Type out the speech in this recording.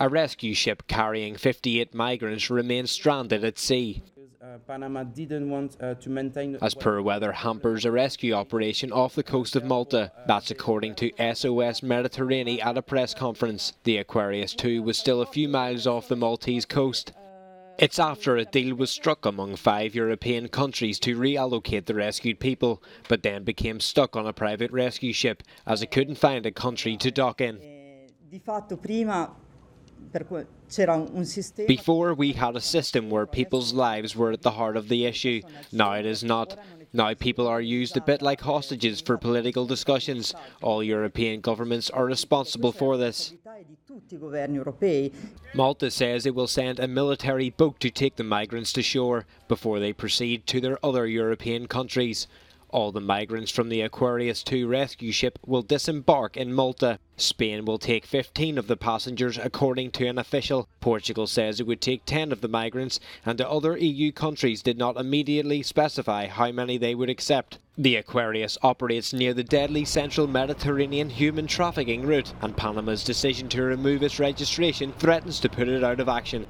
A rescue ship carrying 58 migrants remains stranded at sea. Uh, Panama didn't want uh, to maintain. As poor weather hampers a rescue operation off the coast of Malta. That's according to SOS Mediterranean at a press conference. The Aquarius 2 was still a few miles off the Maltese coast. It's after a deal was struck among five European countries to reallocate the rescued people, but then became stuck on a private rescue ship as it couldn't find a country to dock in. Di fatto prima Before, we had a system where people's lives were at the heart of the issue. Now it is not. Now people are used a bit like hostages for political discussions. All European governments are responsible for this. Malta says it will send a military boat to take the migrants to shore before they proceed to their other European countries. All the migrants from the Aquarius 2 rescue ship will disembark in Malta. Spain will take 15 of the passengers, according to an official. Portugal says it would take 10 of the migrants, and the other EU countries did not immediately specify how many they would accept. The Aquarius operates near the deadly central Mediterranean human trafficking route, and Panama's decision to remove its registration threatens to put it out of action.